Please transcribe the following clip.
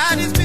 Everybody's